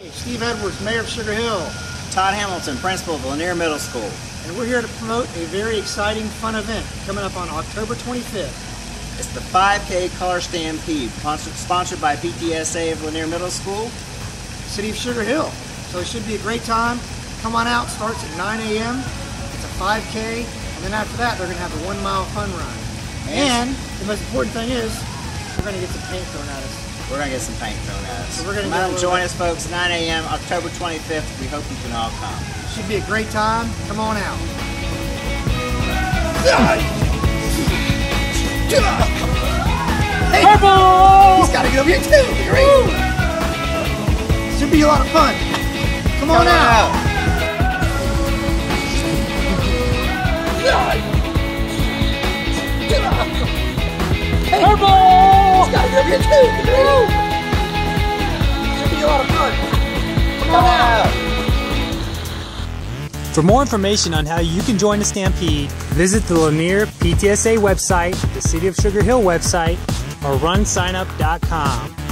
Steve Edwards, Mayor of Sugar Hill, Todd Hamilton, Principal of Lanier Middle School. and we're here to promote a very exciting, fun event coming up on October 25th. It's the 5K Color Stampede, sponsored- sponsored by PTSA of Lanier Middle School. City of Sugar Hill. So it should be a great time. Come on out, starts at 9 a.m. It's a 5K, and then after that, they're going to have a one mile fun run. And the most important thing is, we're going to get some paint thrown at us. We're gonna get some paint thrown at us. So we're gonna Come get a out and join bit- us, folks. 9 a.m. October 25th. We hope you can all come. Should be a great time. Come on out. Hey, he's got to get over here too. Great. Should be a lot of fun. Come on out. Hey, he's got to get over here too. Come out. For more information on how you can join the Stampede, visit the Lanier PTSA website, the City of Sugar Hill website, or runsignup.com.